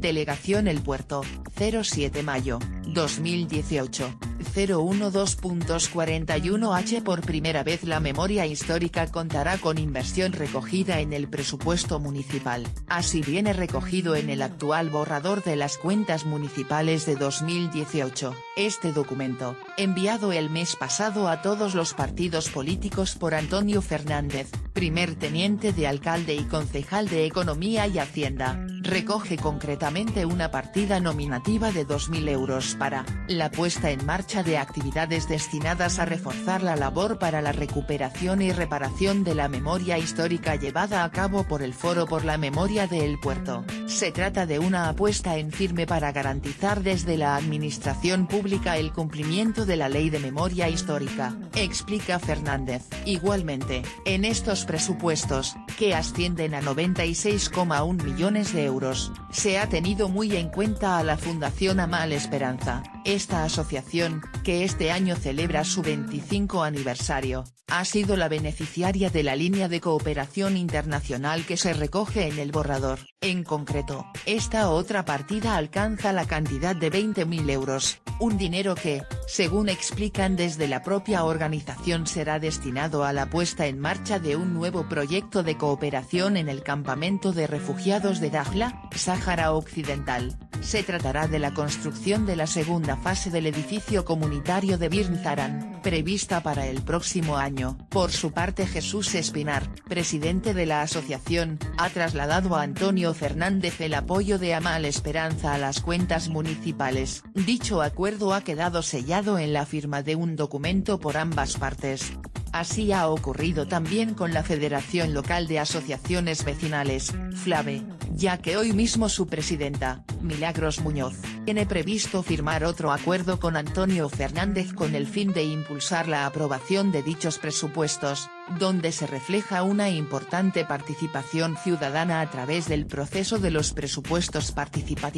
Delegación El Puerto, 07 mayo, 2018. 012.41H Por primera vez la memoria histórica contará con inversión recogida en el presupuesto municipal, así viene recogido en el actual borrador de las cuentas municipales de 2018. Este documento, enviado el mes pasado a todos los partidos políticos por Antonio Fernández, primer teniente de alcalde y concejal de Economía y Hacienda, recoge concretamente una partida nominativa de 2.000 euros para, la puesta en marcha de actividades destinadas a reforzar la labor para la recuperación y reparación de la memoria histórica llevada a cabo por el Foro por la Memoria de El Puerto. Se trata de una apuesta en firme para garantizar desde la administración pública el cumplimiento de la Ley de Memoria Histórica, explica Fernández. Igualmente, en estos presupuestos, que ascienden a 96,1 millones de euros, se ha tenido muy en cuenta a la Fundación Amal Esperanza, esta asociación, que este año celebra su 25 aniversario, ha sido la beneficiaria de la línea de cooperación internacional que se recoge en el borrador. En concreto, esta otra partida alcanza la cantidad de 20.000 euros, un dinero que, según explican desde la propia organización será destinado a la puesta en marcha de un nuevo proyecto de cooperación en el campamento de refugiados de Dakhla, Sáhara Occidental. Se tratará de la construcción de la segunda fase del edificio comunitario de Birnzaran, prevista para el próximo año. Por su parte Jesús Espinar, presidente de la asociación, ha trasladado a Antonio Fernández el apoyo de Amal Esperanza a las cuentas municipales. Dicho acuerdo ha quedado sellado en la firma de un documento por ambas partes. Así ha ocurrido también con la Federación Local de Asociaciones Vecinales, FLAVE, ya que hoy mismo su presidenta, Milagros Muñoz, tiene previsto firmar otro acuerdo con Antonio Fernández con el fin de impulsar la aprobación de dichos presupuestos, donde se refleja una importante participación ciudadana a través del proceso de los presupuestos participativos.